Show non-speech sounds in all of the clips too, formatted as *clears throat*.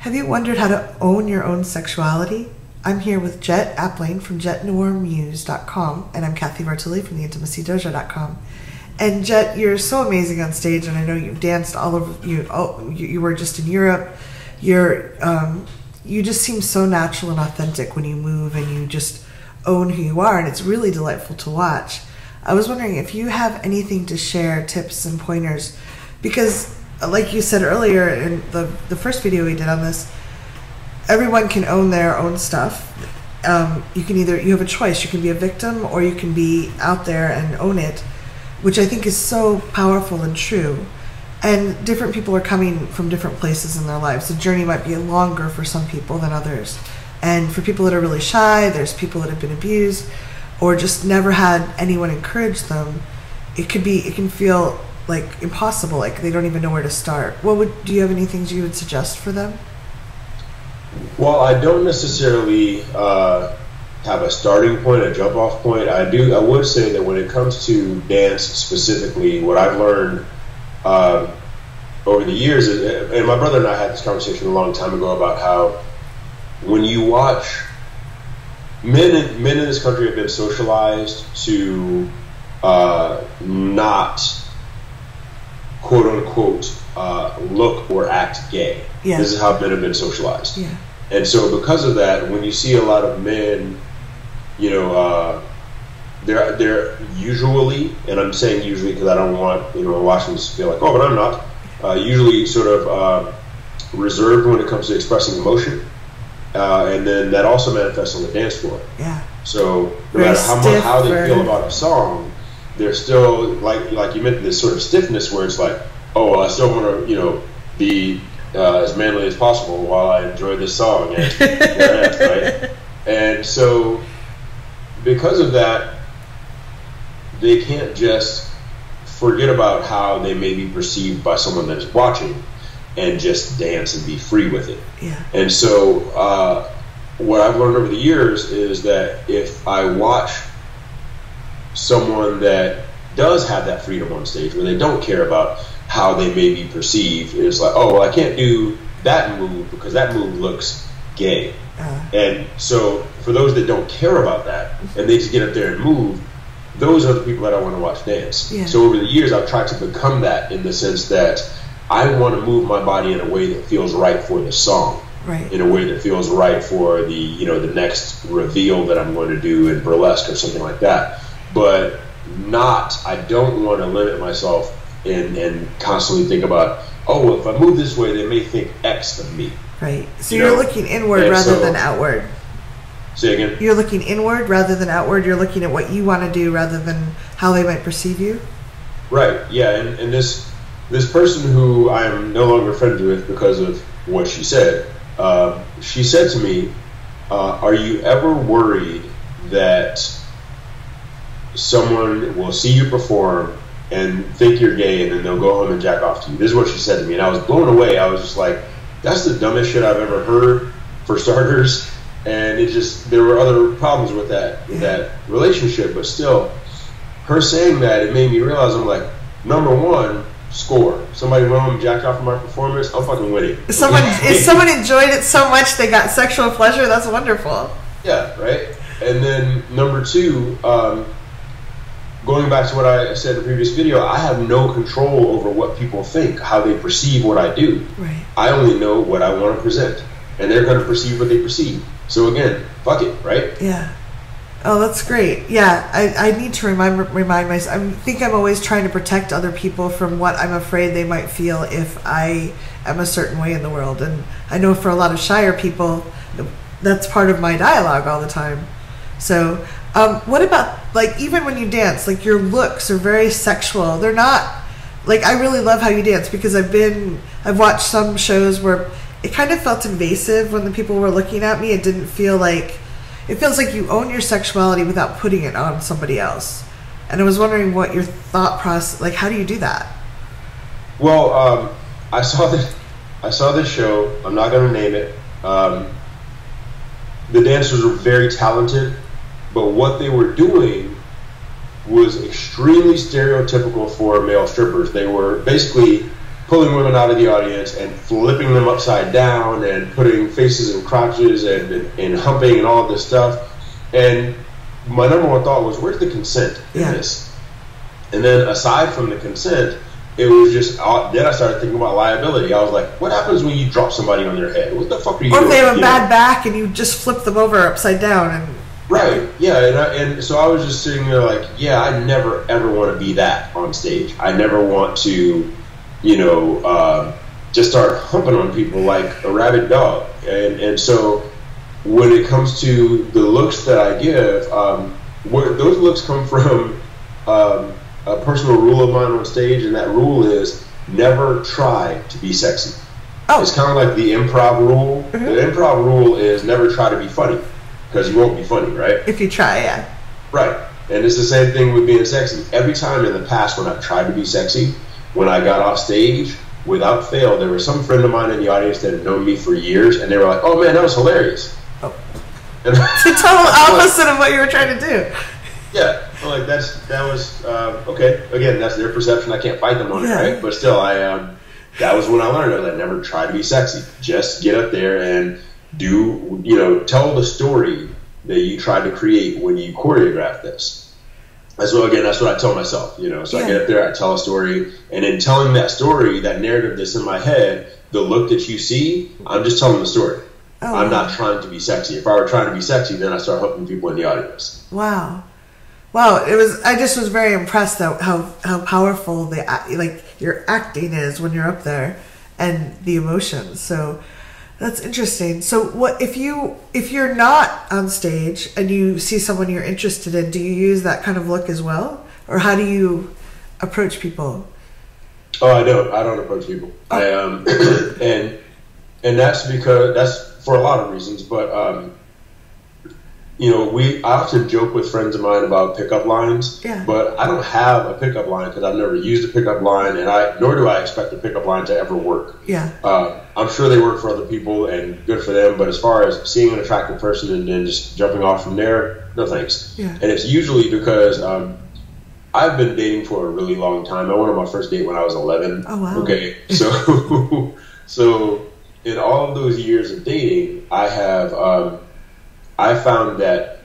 Have you wondered how to own your own sexuality? I'm here with Jet Appling from JetNoirMuse.com, and I'm Cathy Vartuli from TheIntimacyDojo.com. And Jet, you're so amazing on stage, and I know you've danced all over. You oh, you, you were just in Europe. You're um, you just seem so natural and authentic when you move, and you just own who you are, and it's really delightful to watch. I was wondering if you have anything to share, tips and pointers, because like you said earlier in the the first video we did on this, everyone can own their own stuff. Um, you can either you have a choice. You can be a victim or you can be out there and own it, which I think is so powerful and true. And different people are coming from different places in their lives. The journey might be longer for some people than others. And for people that are really shy, there's people that have been abused or just never had anyone encourage them. It could be it can feel like impossible like they don't even know where to start. What would do you have any things you would suggest for them? Well i don't necessarily uh, have a starting point a jump off point. I do i would say that when it comes to dance specifically what i've learned um, over the years and my brother and i had this conversation a long time ago about how when you watch men men in this country have been socialized to uh, not quote unquote uh, look or act gay. Yeah. This is how men have been socialized. Yeah. And so because of that, when you see a lot of men, you know, uh, they're they're usually, and I'm saying usually because I don't want you know Washington to feel like, oh, but I'm not. Uh, usually, sort of uh, reserved when it comes to expressing emotion, uh, and then that also manifests on the dance floor. Yeah. So no Very matter how much how they feel about a song, there's still like like you mentioned this sort of stiffness where it's like, oh, well, I still want to you know be uh, as manly as possible while I enjoy this song and *laughs* right? And so because of that, they can't just forget about how they may be perceived by someone that is watching and just dance and be free with it. Yeah. And so uh, what I've learned over the years is that if I watch someone that does have that freedom on stage where they don't care about how they may be perceived. It's like, oh, well, I can't do that move because that move looks gay. Uh, and so for those that don't care about that and they just get up there and move, those are the people that I want to watch dance. Yeah. So over the years, I've tried to become that in the sense that I want to move my body in a way that feels right for the song. Right. In a way that feels right for the you know the next reveal that I'm going to do in burlesque or something like that but not. I don't want to limit myself and and constantly think about oh well, if I move this way they may think X of me. Right. So you are looking inward and rather so, than outward. Say again. You're looking inward rather than outward. You're looking at what you want to do rather than how they might perceive you. Right. Yeah. And, and this this person who I am no longer friends with because of what she said. Uh, she said to me, uh, "Are you ever worried that?" Someone will see you perform and think you're gay and then they'll go home and jack off to you. This is what she said to me. And I was blown away. I was just like, that's the dumbest shit I've ever heard for starters. And it just, there were other problems with that, yeah. that relationship, but still, her saying that, it made me realize I'm like, number one, score. Somebody went home and jacked off of my performance, I'm fucking winning. Someone, *laughs* if someone enjoyed it so much they got sexual pleasure, that's wonderful. Yeah, right? And then number two, um, going back to what I said in the previous video, I have no control over what people think, how they perceive what I do. Right. I only know what I want to present, and they're going to perceive what they perceive. So again, fuck it, right? Yeah. Oh, that's great. Yeah, I, I need to remind remind myself. I think I'm always trying to protect other people from what I'm afraid they might feel if I am a certain way in the world. And I know for a lot of shyer people, that's part of my dialogue all the time. So um, what about like even when you dance, like your looks are very sexual. They're not like I really love how you dance because I've been I've watched some shows where it kind of felt invasive when the people were looking at me. It didn't feel like it feels like you own your sexuality without putting it on somebody else. And I was wondering what your thought process like. How do you do that? Well, um, I saw this. I saw this show. I'm not going to name it. Um, the dancers were very talented but what they were doing was extremely stereotypical for male strippers. They were basically pulling women out of the audience and flipping them upside down and putting faces in crotches and, and, and humping and all this stuff. And my number one thought was, where's the consent in Yeah. this? And then aside from the consent, it was just then I started thinking about liability. I was like, what happens when you drop somebody on their head? What the fuck are you Or if doing? they have a You bad know? back and you just flip them over upside down and Right. Yeah. And, I, and so I was just sitting there like, yeah, I never ever want to be that on stage. I never want to, you know, um, just start humping on people like a rabid dog. And and so when it comes to the looks that I give, um, where those looks come *laughs* from um, a personal rule of mine on stage, and that rule is never try to be sexy. Oh. It's kind of like the improv rule. The improv rule is never try to be funny because you won't be funny, right? if you try, yeah. Right. And it's the same thing with being sexy. Every time in the past when I've tried to be sexy, when I got off stage, without fail, there was some friend of mine in the audience that had known me for years, and they were like, "Oh man, that was hilarious." Oh. *laughs* And *laughs* The total opposite of what you were trying to do. yeah, I'm like that's that was uh, okay. Again, that's their perception. I can't fight them on Yeah. it, right? But still, I um, that was when I learned. I was like, never try to be sexy. Just get up there and do you know tell the story that you tried to create when you choreographed this. And so again, that's what I tell myself. You know, so I get up there, I tell a story, and in telling that story, that narrative that's in my head, the look that you see, I'm just telling the story. Oh, I'm wow. not trying to be sexy. If I were trying to be sexy, then I start helping people in the audience. Wow. Wow, it was. I just was very impressed that how how powerful the like your acting is when you're up there, and the emotions. So that's interesting. So what if you if you're not on stage and you see someone you're interested in? Do you use that kind of look as well, or how do you approach people? Oh, I don't. I don't approach people. I um, *clears throat* and and that's because that's for a lot of reasons. But um, you know, we I often joke with friends of mine about pickup lines. Yeah. But I don't have a pickup line because I've never used a pickup line, and I nor do I expect a pickup line to ever work. Yeah, Uh, I'm sure they work for other people and good for them, but as far as seeing an attractive person and then just jumping off from there, no thanks. Yeah. And it's usually because um, I've been dating for a really long time. I went on my first date when I was 11. Oh, wow. Okay, *laughs* so *laughs* so in all of those years of dating, I have um, I found that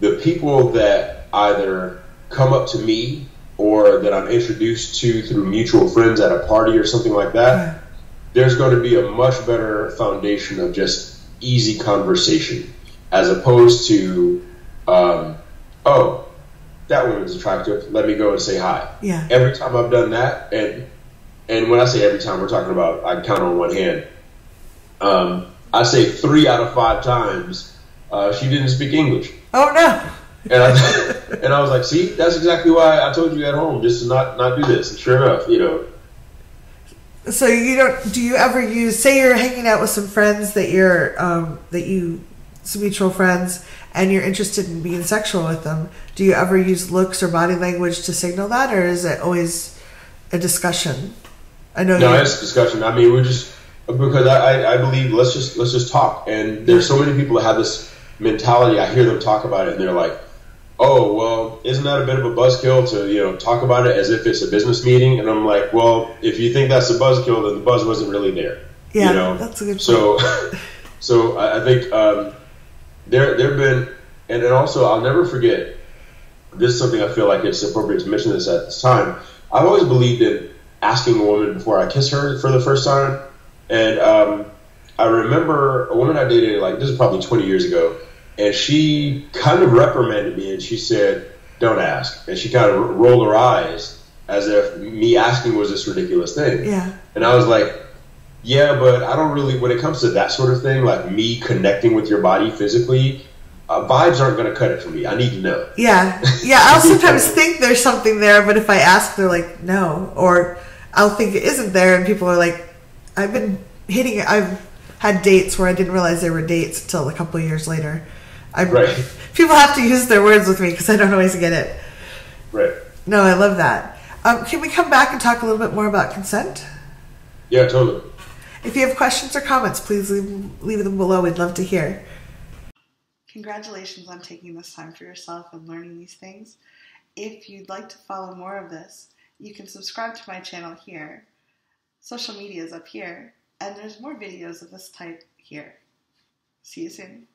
the people that either come up to me or that I'm introduced to through mutual friends at a party or something like that there's going to be a much better foundation of just easy conversation as opposed to, um, oh, that woman's attractive. Let me go and say hi. yeah. Every time I've done that, and and when I say every time, we're talking about I count on one hand. Um, I say three out of five times uh, she didn't speak English. Oh no. And I, *laughs* and I was like, see, that's exactly why I told you at home just to not, not do this. And sure enough, you know, So you don't? Do you ever use? Say you're hanging out with some friends that you're um, that you some mutual friends, and you're interested in being sexual with them. Do you ever use looks or body language to signal that, or is it always a discussion? I know. No, it's discussion. I mean, we're just because I, I, I believe let's just let's just talk. And there's so many people that have this mentality. I hear them talk about it, and they're like, "Oh, well, isn't that a bit of a buzzkill to you know talk about it as if it's a business meeting?" And I'm like, "Well, if you think that's a buzzkill, then the buzz wasn't really there." yeah, you know? that's a good. So, *laughs* so I, I think um, there there have been, and then also I'll never forget. This is something I feel like it's appropriate to mention this at this time. I've always believed in asking a woman before I kiss her for the first time, and um, I remember a woman I dated like this is probably 20 years ago, and she kind of reprimanded me and she said, "Don't ask," and she kind of rolled her eyes as if me asking was this ridiculous thing. Yeah, And I was like, yeah, but I don't really, when it comes to that sort of thing, like me connecting with your body physically, uh, vibes aren't going to cut it for me. I need to know. yeah, yeah. I'll *laughs* sometimes think there's something there, but if I ask, they're like, no, or I'll think it isn't there, and people are like, I've been hitting. it. I've had dates where I didn't realize they were dates until a couple of years later. I Right. *laughs* people have to use their words with me because I don't always get it. Right. No, I love that. Um, can we come back and talk a little bit more about consent? Yeah, totally. If you have questions or comments, please leave, leave them below. We'd love to hear. Congratulations on taking this time for yourself and learning these things. If you'd like to follow more of this, you can subscribe to my channel here. social media is up here, and there's more videos of this type here. See you soon.